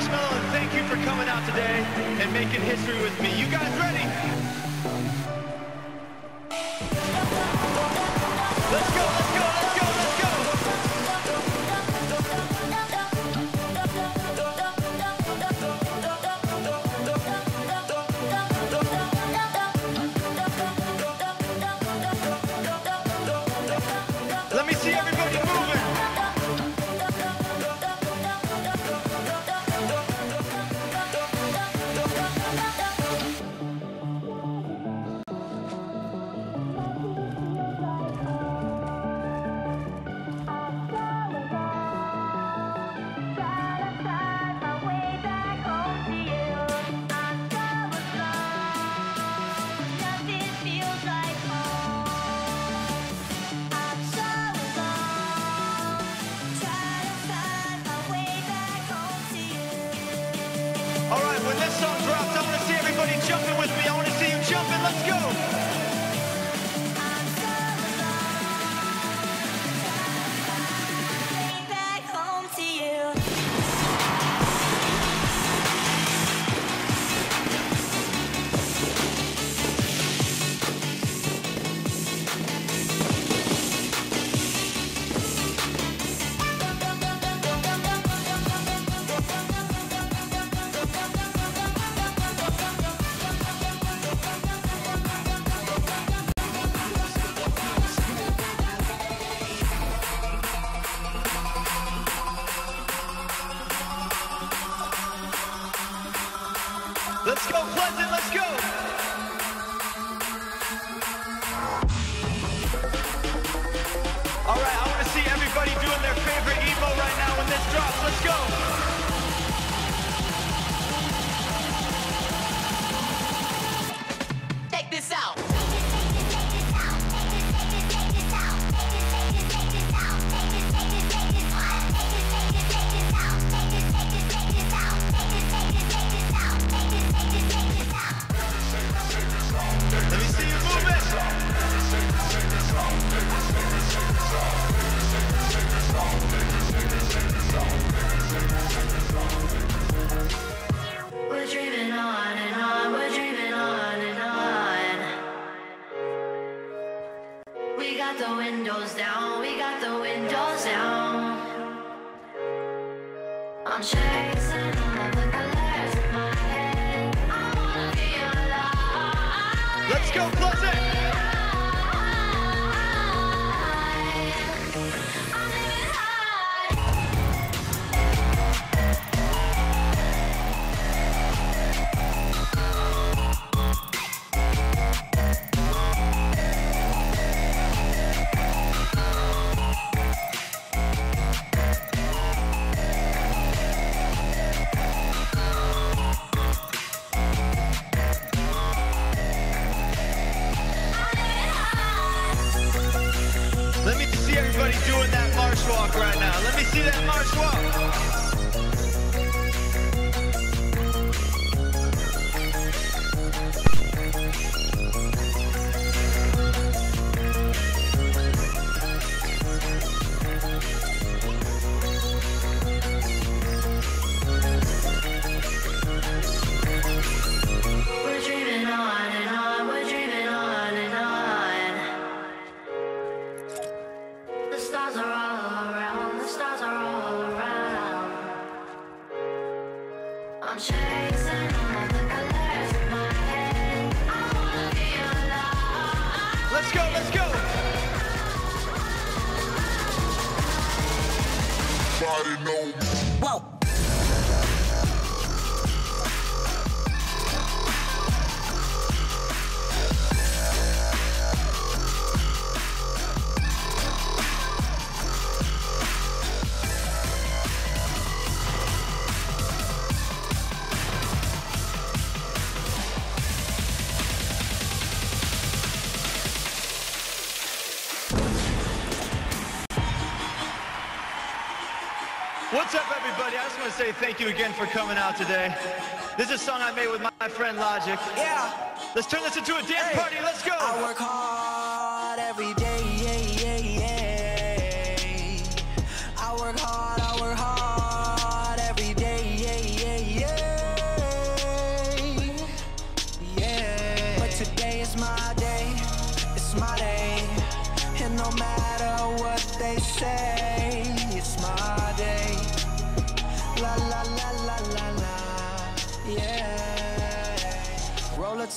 Marshmello, and thank you for coming out today and making history with me. You guys ready? me see this song drops, I want to see everybody jumping with me. I want to see you jumping. Let's go. Let's go. Let's go, Blase! Everybody know Everybody? I just want to say thank you again for coming out today. This is a song I made with my friend Logic. Yeah. Let's turn this into a dance Hey. party. Let's go. I work hard every day. Yeah, yeah, yeah. I work hard, I work hard every day. Yeah, yeah, yeah. Yeah. But today is my day. It's my day. And no matter what they say,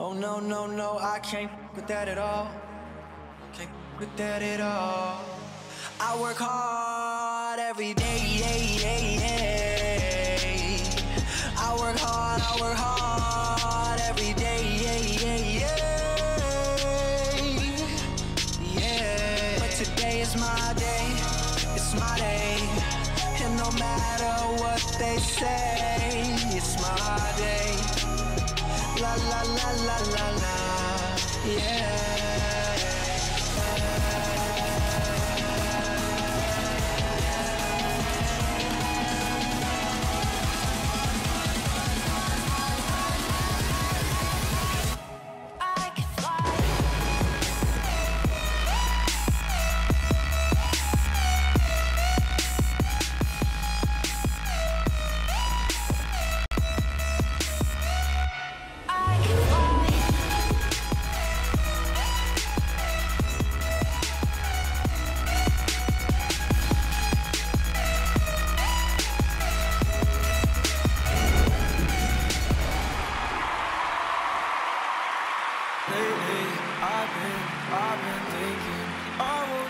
Oh no, no, no, I can't with that at all. Can't with that at all. I work hard every day. Yeah, yeah, yeah. I work hard, I work hard every day. Yeah, yeah, yeah. Yeah. But today is my day. It's my day. And no matter what they say, it's my day. La la la la la la. Yeah.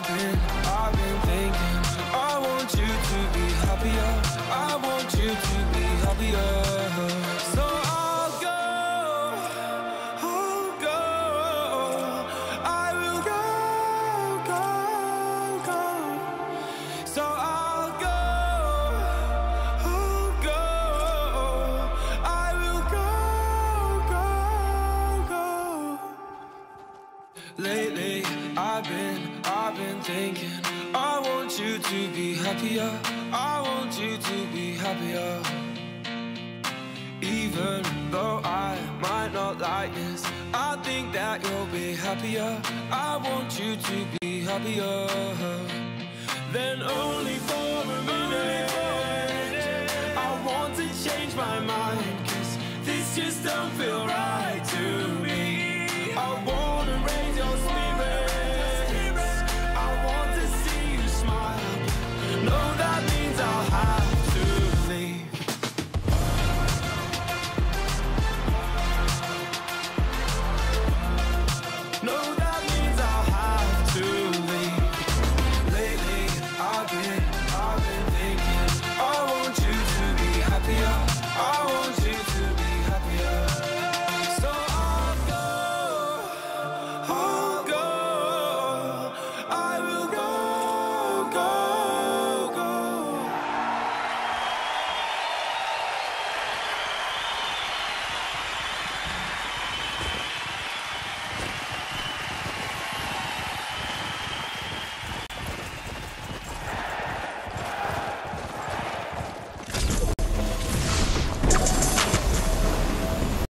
I've be happier. I want you to be happier. Then only for a minute. I want to change my mind, cause this just don't feel right.